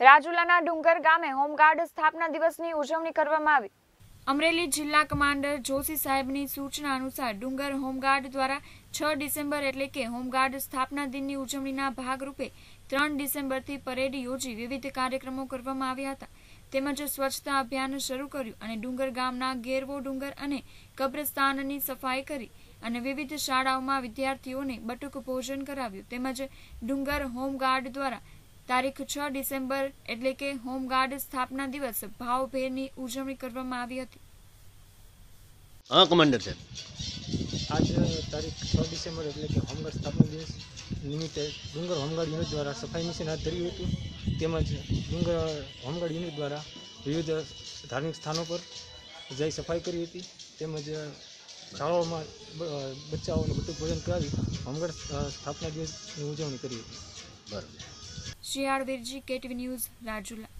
રાજુલાના ડુંગર ગામે હોમગાર્ડ સ્થાપના દિવસની ઉજવણી કરવામાં આવી. અમરેલી જિલ્લા કમાન્ડર જોશી સાહેબની સૂચના અનુસાર ડુંગર હોમગાર્ડ દ્વારા છ ડિસેમ્બર એટલે કે હોમગાર્ડ સ્થાપના દિનની ઉજવણીના ભાગરૂપે ત્રણ ડિસેમ્બરથી પરેડ યોજી વિવિધ કાર્યક્રમો કરવામાં આવ્યા હતા. તેમજ સ્વચ્છતા અભિયાન શરૂ કર્યું અને ડુંગર ગામના ગેરવો ડુંગર અને કબ્રસ્તાનની સફાઈ કરી અને વિવિધ શાળાઓમાં વિદ્યાર્થીઓને બટુક ભોજન કરાવ્યું. તેમજ ડુંગર હોમગાર્ડ દ્વારા તારીખ છ ડિસેમ્બર એટલે કે હોમગાર્ડ સ્થાપના દિવસ ભાવભેરની ઉજવણી કરવામાં આવી હતી. હા કમાન્ડર સાહેબ. આજ તારીખ છ ડિસેમ્બર એટલે કે હોમગાર્ડ સ્થાપના દિવસ નિમિત્તે ડુંગર હોમગાર્ડ યુનિટ દ્વારા સફાઈ મિશન હાથ ધર્યું હતું. તેમજ ડુંગર હોમગાર્ડ યુનિટ દ્વારા વિવિધ ધાર્મિક સ્થાનો પર જઈ સફાઈ કરી હતી. તેમજ શાળાઓમાં બચ્ચાઓને બધું ભોજન કરાવી હોમગાર્ડ સ્થાપના દિવસની ઉજવણી કરી હતી. બરાબર. શિયાળ વીરજી કેટવી ન્યૂઝ રાજુલા.